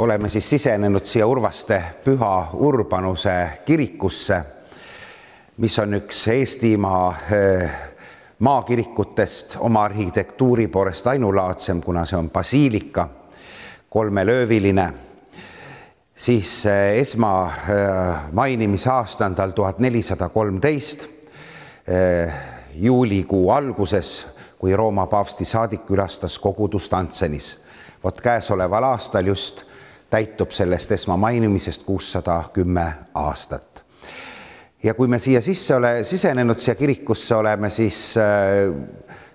oleme siis sisenenud siia Urvaste Püha Urbanuse kirikusse, mis on üks Eestimaa eh, maakirikutest oma arhitektuuri poolest ainulaadsem, kuna see on basiilika, kolmelööviline, siis eh, esma eh, mainimisaasta on tal tuhat nelisada kolmteist, juulikuu alguses, kui Rooma paavsti saadik külastas kogudust Antsenis. vot käesoleval aastal just täitub sellest esmamainimisest kuussada kümme aastat. ja kui me siia sisse ole, sisenenud siia kirikusse oleme, siis äh,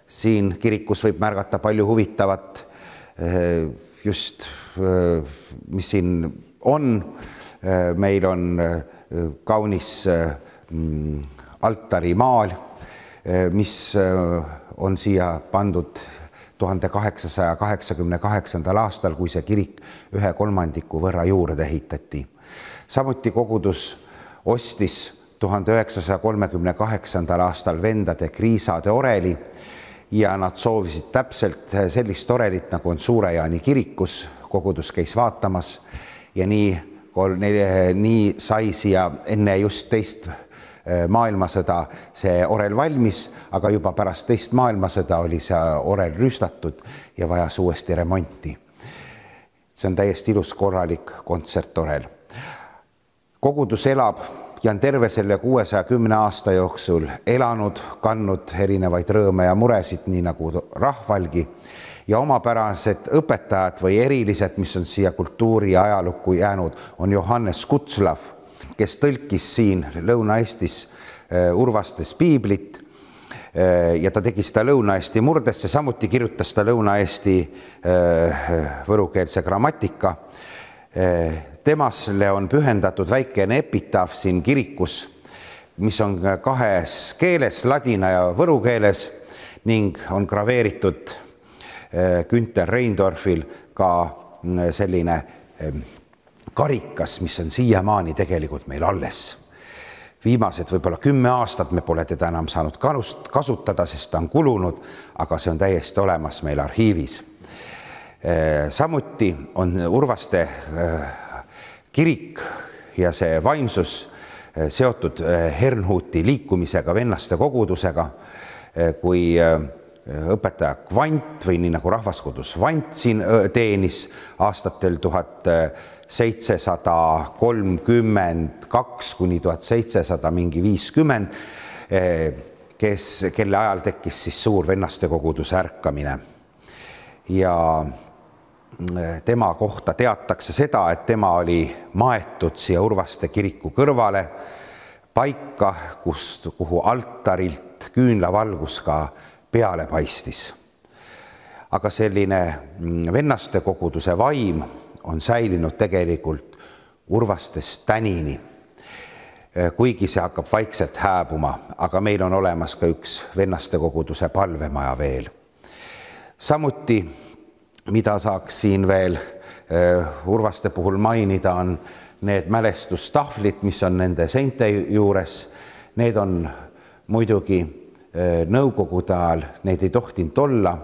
siin kirikus võib märgata palju huvitavat äh, just äh,, mis siin on äh,. meil on äh, kaunis äh, altarimaal, äh, mis äh, on siia pandud tuhande kaheksasaja kaheksakümne kaheksandal aastal, kui see kirik ühe kolmandiku võrra juurde ehitati. samuti kogudus ostis tuhande üheksasaja kolmekümne kaheksandal aastal vendade Kriisade oreli ja nad soovisid täpselt sellist orelit, nagu on Suure-Jaani kirikus, kogudus käis vaatamas ja nii, nii sai siia enne just teist maailmasõda see orel valmis, aga juba pärast teist maailmasõda oli see orel rüüstatud ja vajas uuesti remonti. see on täiesti ilus, korralik kontsertorel. kogudus elab ja on terve selle kuuesaja kümne aasta jooksul elanud, kandnud erinevaid rõõme ja muresid, nii nagu rahvalgi ja omapärased õpetajad või erilised, mis on siia kultuuri ja ajalukku jäänud, on Johannes Kutslav kes tõlkis siin Lõuna-Eestis äh, Urvastes piiblit äh, ja ta tegi seda Lõuna-Eesti murdesse, samuti kirjutas ta Lõuna-Eesti äh, võrukeelse grammatika. temasele on pühendatud väikene epitaaf siin kirikus, mis on kahes keeles, ladina ja võru keeles ning on graveeritud Günter Reindorfil ka selline karikas, mis on siiamaani tegelikult meil alles. viimased võib-olla kümme aastat me pole teda enam saanud kanust kasutada, sest ta on kulunud, aga see on täiesti olemas meil arhiivis. Samuti on Urvaste kirik ja see vaimsus seotud Hernhuti liikumisega, vennaste kogudusega, kui õpetaja Kvant või nii nagu rahvaskodus Vant siin teenis aastatel tuhat seitsesada kolmkümmend kaks kuni tuhat seitsesada mingi viiskümmend, eh, kes, kelle ajal tekkis siis suur vennaste koguduse ärkamine. ja eh, tema kohta teatakse seda, et tema oli maetud siia Urvaste kiriku kõrvale, paika, kust, kuhu altarilt küünlavalgus ka peale paistis. aga selline mm, vennaste koguduse vaim on säilinud tegelikult Urvastest tänini. kuigi see hakkab vaikselt hääbuma, aga meil on olemas ka üks vennaste koguduse palvemaja veel. samuti, mida saaks siin veel eh, Urvaste puhul mainida, on need mälestustahvlid, mis on nende seinte juures. Need on muidugi Nõukogude ajal, neid ei tohtinud olla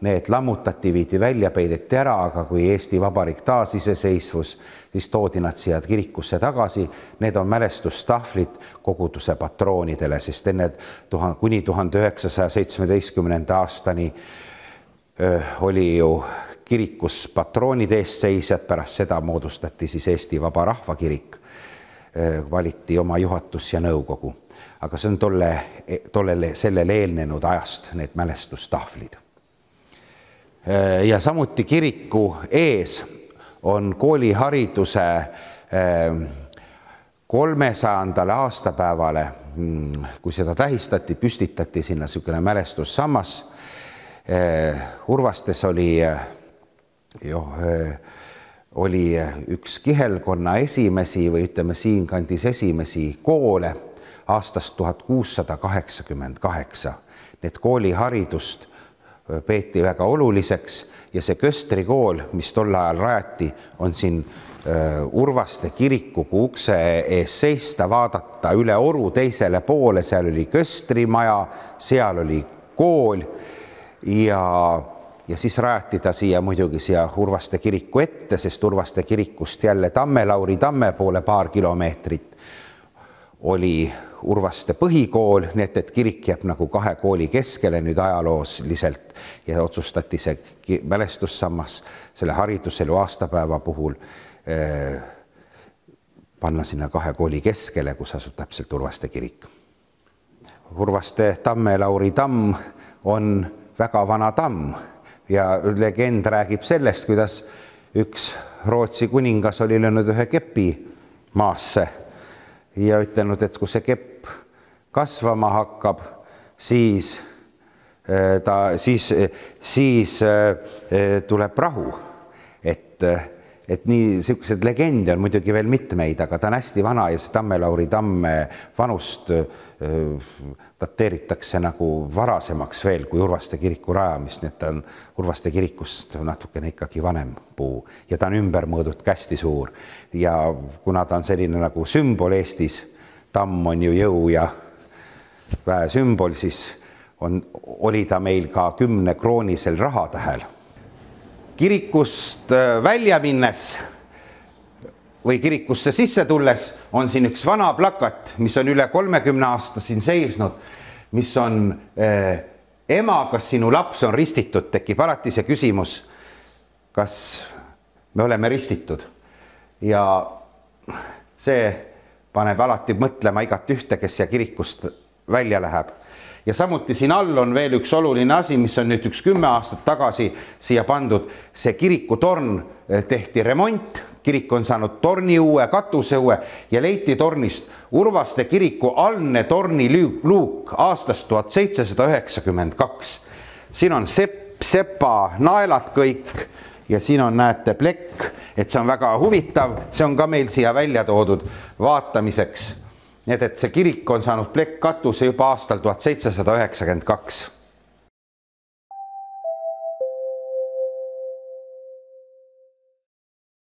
Need lammutati, viidi välja, peideti ära, aga kui Eesti Vabariik taasiseseisvus, siis toodi nad siia kirikusse tagasi. Need on mälestustahvlid koguduse patroonidele, sest enne tuhat, kuni tuhande üheksasaja seitsmeteistkümnenda aastani öö, oli ju kirikus patroonide eestseisjad, pärast seda moodustati siis Eesti Vaba Rahvakirik. Valiti oma juhatus ja nõukogu, aga see on tolle, tollele, sellele eelnenud ajast need mälestustahvlid Äh, ja samuti kiriku ees on koolihariduse äh, kolmesajandale aastapäevale, mm, kui seda tähistati, püstitati sinna niisugune mälestussammas. Äh, Urvastes oli ju oli üks kihelkonna esimesi või ütleme siinkandis esimesi koole aastast tuhat kuussada kaheksakümmend kaheksa. Need kooliharidust peeti väga oluliseks ja see Köstri kool, mis tol ajal rajati, on siin Urvaste kiriku ukse ees seista, vaadata üle oru teisele poole, seal oli Köstri maja, seal oli kool ja ja siis rajati ta siia muidugi siia Urvaste kiriku ette, sest Urvaste kirikust jälle Tamme-Lauri tamme poole paar kilomeetrit oli Urvaste põhikool, nii et, et kirik jääb nagu kahe kooli keskele nüüd ajalooliselt ja otsustati see mälestussammas selle hariduselu aastapäeva puhul eh, panna sinna kahe kooli keskele, kus asub täpselt Urvaste kirik. Urvaste Tamme-Lauri tamm on väga vana tamm ja legend räägib sellest, kuidas üks Rootsi kuningas oli löönud ühe kepi maasse ja ütelnud, et kui see kepp kasvama hakkab, siis äh, ta, siis, siis äh, tuleb rahu. et, et nii niisuguseid legende on muidugi veel mitmeid, aga ta on hästi vana ja see Tamme-Lauri tamme vanust äh, dateeritakse nagu varasemaks veel kui Urvaste kiriku rajamist, nii et ta on Urvaste kirikust natukene ikkagi vanem puu ja ta on ümber mõõdud hästi suur. ja kuna ta on selline nagu sümbol Eestis, tamm on ju jõu ja väe sümbol, siis on, oli ta meil ka kümnekroonisel rahatähel. Kirikust äh, välja minnes või kirikusse sisse tulles on siin üks vana plakat, mis on üle kolmekümne aasta siin seisnud, mis on eh, ema, kas sinu laps on ristitud, tekib alati see küsimus, kas me oleme ristitud. Ja see paneb alati mõtlema igat ühte, kes siia kirikust välja läheb ja samuti siin all on veel üks oluline asi, mis on nüüd üks kümme aastat tagasi siia pandud, see kirikutorn eh, tehti remont kirik on saanud torniõue, katuseõue ja leiti tornist Urvaste kiriku algne torniluuk aastast tuhat seitsesada üheksakümmend kaks. siin on sepp, sepa naelad kõik ja siin on, näete, plekk, et see on väga huvitav, see on ka meil siia välja toodud vaatamiseks. Nii et, et see kirik on saanud plekkkatuse juba aastal tuhat seitsesada üheksakümmend kaks